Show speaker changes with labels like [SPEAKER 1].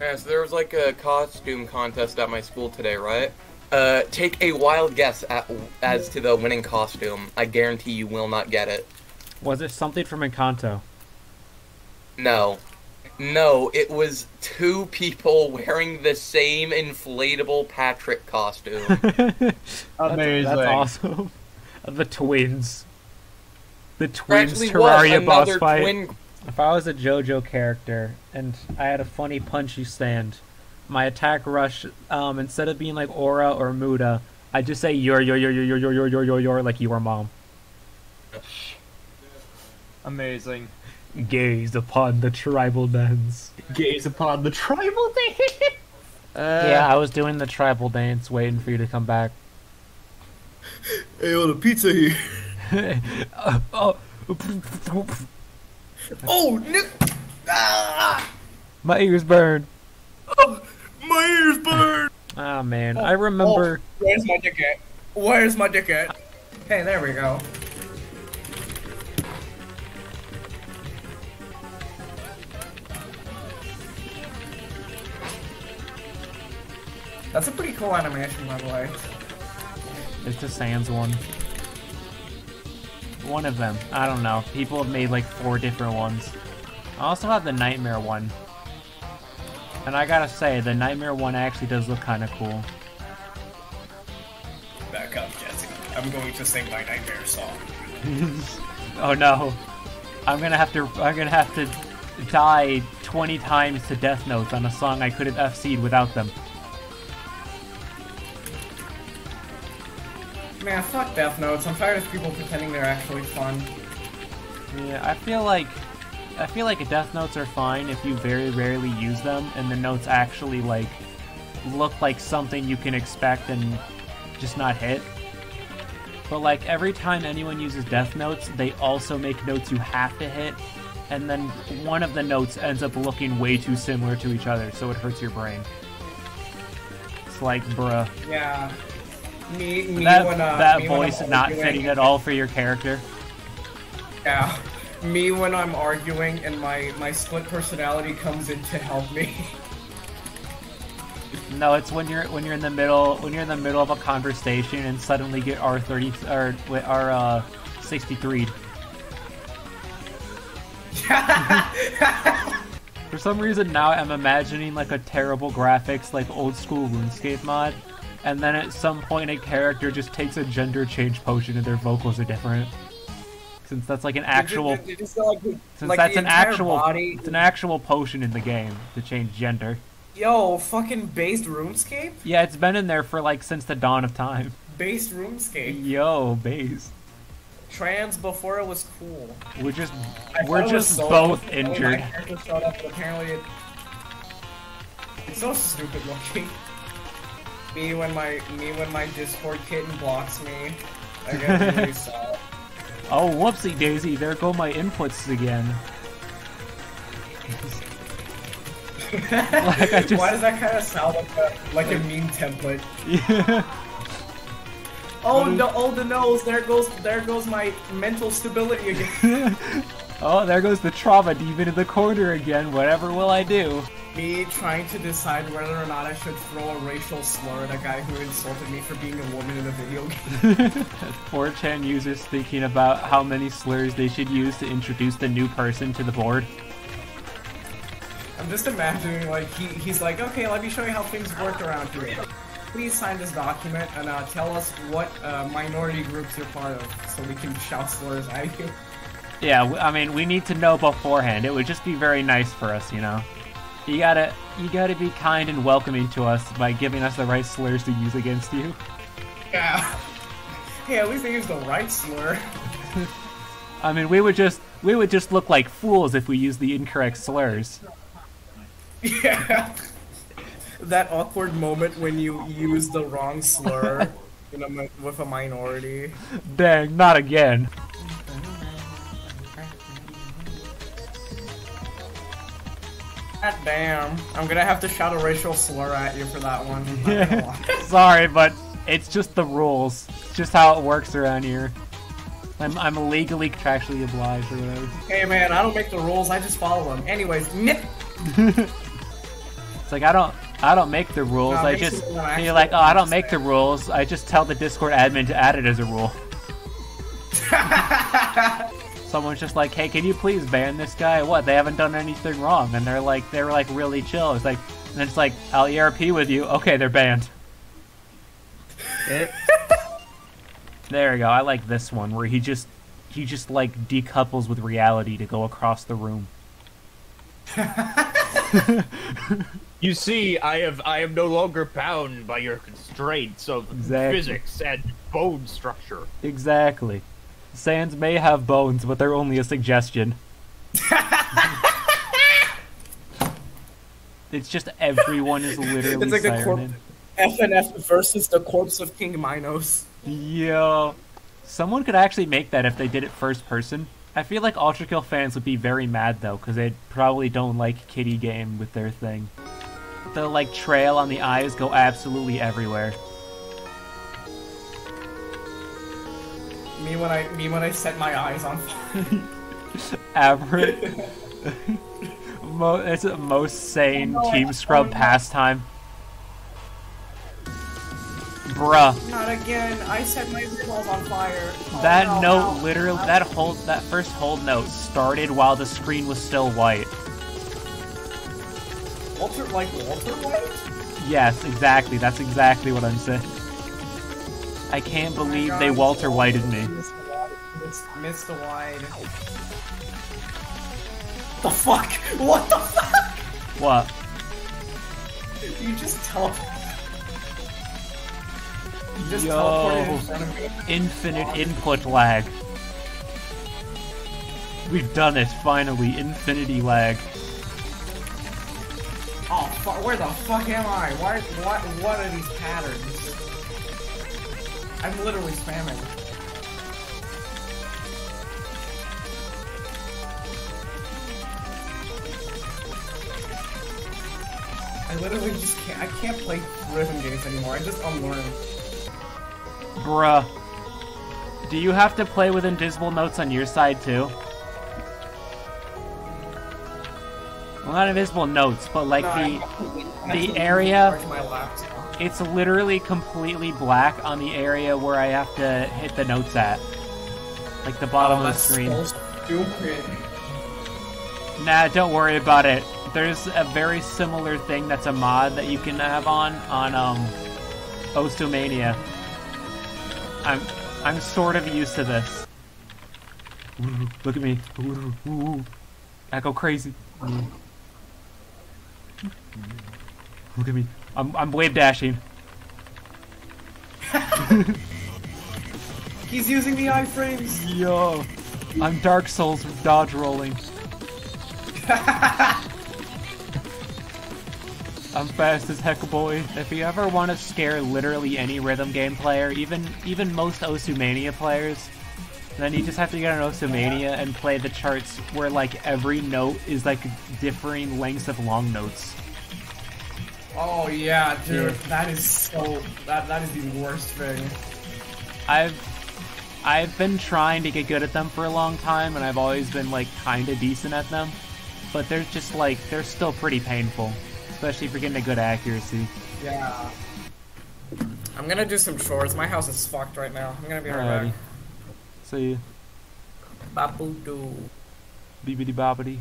[SPEAKER 1] Yeah, so there was like a costume contest at my school today, right? Uh, take a wild guess at, as to the winning costume. I guarantee you will not get it.
[SPEAKER 2] Was it something from Encanto?
[SPEAKER 1] No. No, it was two people wearing the same inflatable Patrick costume.
[SPEAKER 3] Amazing.
[SPEAKER 2] That's awesome. the twins. The twins
[SPEAKER 1] Actually
[SPEAKER 2] Terraria boss fight.
[SPEAKER 1] twin
[SPEAKER 2] If I was a JoJo character and I had a funny punchy stand, my attack rush, um, instead of being like Ora or Muda, I'd just say your your your your your your your your your your like your mom.
[SPEAKER 3] Amazing.
[SPEAKER 2] Gaze upon the tribal dance.
[SPEAKER 3] Gaze upon the tribal dance. uh,
[SPEAKER 2] yeah, I was doing the tribal dance, waiting for you to come back.
[SPEAKER 4] Hey, yo, the pizza here.
[SPEAKER 2] Uh, oh,
[SPEAKER 4] Oh, no. Ah,
[SPEAKER 2] my ears burn.
[SPEAKER 4] my ears burn.
[SPEAKER 2] Ah man, I remember.
[SPEAKER 4] Where's my dick at? Where's my dick at? Hey, there we go. That's a pretty cool animation, by the way.
[SPEAKER 2] It's the Sans one. One of them. I don't know. People have made like four different ones. I also have the Nightmare one. And I gotta say, the Nightmare one actually does look kinda cool.
[SPEAKER 4] Back up, Jessica. I'm going to sing my nightmare song.
[SPEAKER 2] Oh no. I'm gonna have to I'm gonna have to die 20 times to Death Notes on a song I could have FC'd without them.
[SPEAKER 4] Man, fuck Death Notes. I'm tired of people pretending they're actually fun.
[SPEAKER 2] Yeah, I feel like I feel like Death Notes are fine if you very rarely use them and the notes actually like look like something you can expect and just not hit. But like every time anyone uses Death Notes, they also make notes you have to hit, and then one of the notes ends up looking way too similar to each other, so it hurts your brain. It's like, bruh.
[SPEAKER 4] Yeah. Me, me
[SPEAKER 2] That,
[SPEAKER 4] when, uh,
[SPEAKER 2] that
[SPEAKER 4] me
[SPEAKER 2] voice not fitting at all for your character.
[SPEAKER 4] Yeah. Me when I'm arguing and my, my split personality comes in to help me.
[SPEAKER 2] No, it's when you're when you're in the middle when you're in the middle of a conversation and suddenly get R thirty or R uh sixty three. For some reason now I'm imagining like a terrible graphics like old school RuneScape mod, and then at some point a character just takes a gender change potion and their vocals are different. Since that's like an actual
[SPEAKER 4] got, like,
[SPEAKER 2] since
[SPEAKER 4] like,
[SPEAKER 2] that's an actual
[SPEAKER 4] body.
[SPEAKER 2] it's an actual potion in the game to change gender.
[SPEAKER 4] Yo, fucking based RuneScape?
[SPEAKER 2] Yeah, it's been in there for like since the dawn of time.
[SPEAKER 4] Based RuneScape.
[SPEAKER 2] Yo, base.
[SPEAKER 4] Trans before it was cool.
[SPEAKER 2] We're just
[SPEAKER 4] I
[SPEAKER 2] we're
[SPEAKER 4] it
[SPEAKER 2] just
[SPEAKER 4] so
[SPEAKER 2] both
[SPEAKER 4] cool
[SPEAKER 2] injured.
[SPEAKER 4] apparently it... It's so stupid looking. Me when my me when my Discord kitten blocks me. I get really sad.
[SPEAKER 2] Oh, whoopsie daisy! There go my inputs again. like I just
[SPEAKER 4] Why does that kind of sound like a like a meme template?
[SPEAKER 2] yeah.
[SPEAKER 4] Oh no! Oh the nose! There goes there goes my mental stability again.
[SPEAKER 2] Oh, there goes the trauma demon in the corner again. Whatever will I do?
[SPEAKER 4] me trying to decide whether or not I should throw a racial slur at a guy who insulted me for being a woman in a video game.
[SPEAKER 2] 4chan users thinking about how many slurs they should use to introduce the new person to the board.
[SPEAKER 4] I'm just imagining like he, he's like, okay, let me show you how things work around here. Please sign this document and uh, tell us what uh, minority groups you're part of, so we can shout slurs at you.
[SPEAKER 2] Yeah, I mean, we need to know beforehand. It would just be very nice for us, you know. You gotta, you gotta be kind and welcoming to us by giving us the right slurs to use against you.
[SPEAKER 4] Yeah. Hey, at least they used the right slur.
[SPEAKER 2] I mean, we would just, we would just look like fools if we used the incorrect slurs.
[SPEAKER 4] Yeah. that awkward moment when you use the wrong slur in a, with a minority.
[SPEAKER 2] Dang, not again.
[SPEAKER 4] God damn. I'm gonna have to shout a racial slur at you for that one. Not gonna lie.
[SPEAKER 2] Sorry, but it's just the rules. It's just how it works around here. I'm, I'm legally contractually obliged or whatever.
[SPEAKER 4] hey man, I don't make the rules, I just follow them. Anyways, nip!
[SPEAKER 2] It's like I don't I don't make the rules.
[SPEAKER 4] No,
[SPEAKER 2] I just
[SPEAKER 4] you
[SPEAKER 2] and
[SPEAKER 4] actually
[SPEAKER 2] you're like, oh, I don't make the rules. I just tell the Discord admin to add it as a rule. Someone's just like, hey, can you please ban this guy? What? They haven't done anything wrong, and they're like, they're like really chill. It's like, and it's like, I'll ERP with you. Okay, they're banned. There we go. I like this one where he just he just like decouples with reality to go across the room.
[SPEAKER 3] you see, I have I am no longer bound by your constraints of
[SPEAKER 2] Exactly.
[SPEAKER 3] physics and bone structure.
[SPEAKER 2] Exactly. Sans may have bones, but they're only a suggestion. it's just everyone is literally
[SPEAKER 4] It's like a corp-
[SPEAKER 2] sirening.
[SPEAKER 4] FNF versus the corpse of King Minos.
[SPEAKER 2] Yo. Someone could actually make that if they did it first person. I feel like ULTRAKILL fans would be very mad though, because they probably don't like kitty game with their thing. The like trail on the eyes go absolutely everywhere.
[SPEAKER 4] Me when I me when I set my eyes on fire.
[SPEAKER 2] Average. Mo- it's the most sane
[SPEAKER 4] Oh,
[SPEAKER 2] Team Scrub pastime. Bruh,
[SPEAKER 4] Not again. I set my balls on fire. Oh,
[SPEAKER 2] that
[SPEAKER 4] no,
[SPEAKER 2] note literally, that hold, that first hold note started while the screen was still white.
[SPEAKER 4] Walter like Walter White?
[SPEAKER 2] Yes, exactly. That's exactly what I'm saying. I can't
[SPEAKER 4] Oh
[SPEAKER 2] believe
[SPEAKER 4] God,
[SPEAKER 2] they Walter
[SPEAKER 4] Mr.
[SPEAKER 2] Whited me.
[SPEAKER 4] Mr. White. Miss- Mr. White. The fuck? What the fuck?
[SPEAKER 2] What?
[SPEAKER 4] You just tele. You just
[SPEAKER 2] Yo.
[SPEAKER 4] teleported in front of me.
[SPEAKER 2] Infinite input lag. We've done it, finally. Infinity lag.
[SPEAKER 4] Oh fuck! Where the fuck am I? Why? What? What are these patterns? I'm literally spamming. I literally just can't. I can't play rhythm games anymore. I just unlearn.
[SPEAKER 2] Bruh. Do you have to play with invisible notes on your side too? Well, not invisible notes, but like
[SPEAKER 4] No,
[SPEAKER 2] the the area-
[SPEAKER 4] my laptop.
[SPEAKER 2] It's literally completely black on the area where I have to hit the notes at. Like the bottom
[SPEAKER 4] Oh,
[SPEAKER 2] of the screen.
[SPEAKER 4] so.
[SPEAKER 2] Nah, don't worry about it. There's a very similar thing that's a mod that you can have on on um Osumania. I'm I'm sort of used to this. Ooh, Look at me. Ooh, ooh. I go crazy. Look at me. I'm I'm wave dashing.
[SPEAKER 4] He's using the iframes.
[SPEAKER 2] Yo. I'm Dark Souls dodge rolling. I'm fast as heck, boy. If you ever want to scare literally any rhythm game player, even even most Osumania players, then you just have to get on Osumania and play the charts where like every note is like differing lengths of long notes.
[SPEAKER 4] Oh yeah, dude,
[SPEAKER 2] Yeah.
[SPEAKER 4] that is so. That that is the worst thing.
[SPEAKER 2] I've I've been trying to get good at them for a long time, and I've always been like kind of decent at them. But they're just like they're still pretty painful, especially if you're getting a good accuracy.
[SPEAKER 4] Yeah. I'm gonna do some chores. My house is fucked right now. I'm gonna be right
[SPEAKER 2] Alrighty.
[SPEAKER 4] back.
[SPEAKER 2] See,
[SPEAKER 4] Babu doo.
[SPEAKER 2] beebity bobbity.